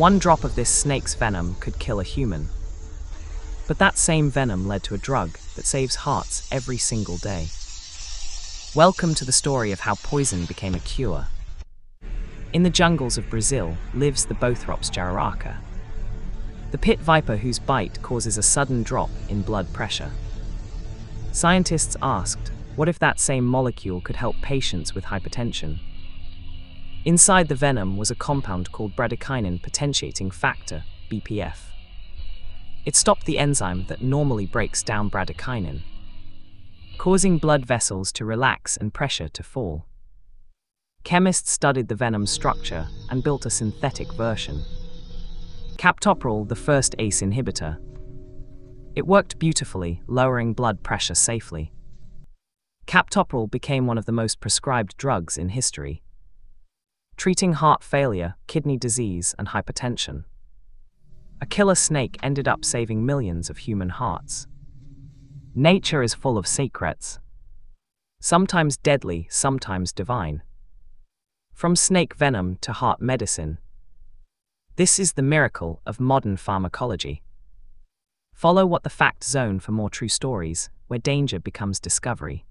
One drop of this snake's venom could kill a human. But that same venom led to a drug that saves hearts every single day. Welcome to the story of how poison became a cure. In the jungles of Brazil lives the Bothrops jararaca, the pit viper whose bite causes a sudden drop in blood pressure. Scientists asked, what if that same molecule could help patients with hypertension? Inside the venom was a compound called bradykinin potentiating factor, BPF. It stopped the enzyme that normally breaks down bradykinin, causing blood vessels to relax and pressure to fall. Chemists studied the venom's structure and built a synthetic version. Captopril, the first ACE inhibitor. It worked beautifully, lowering blood pressure safely. Captopril became one of the most prescribed drugs in history, treating heart failure, kidney disease, and hypertension. A killer snake ended up saving millions of human hearts. Nature is full of secrets, sometimes deadly, sometimes divine. From snake venom to heart medicine. This is the miracle of modern pharmacology. Follow What the Fact Zone for more true stories, where danger becomes discovery.